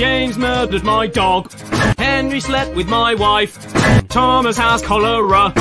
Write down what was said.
James murdered my dog. Henry slept with my wife. Thomas has cholera.